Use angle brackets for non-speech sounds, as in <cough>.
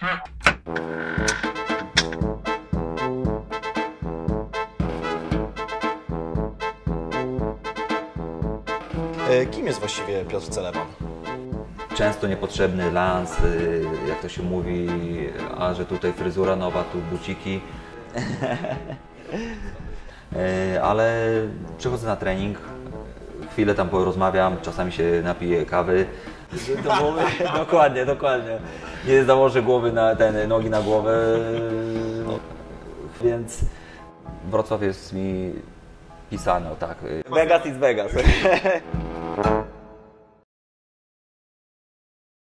E, Kim jest właściwie Piotr Celeban? Często niepotrzebny lans, y, jak to się mówi, a że tutaj fryzura nowa, tu buciki. Y, <laughs> Ale przychodzę na trening, chwilę tam porozmawiam, czasami się napiję kawy. <laughs> <laughs> Dokładnie, dokładnie. Nie założę głowy na ten, nogi na głowę. Więc Wrocław jest mi pisane, o tak. Vegas is Vegas. <laughs>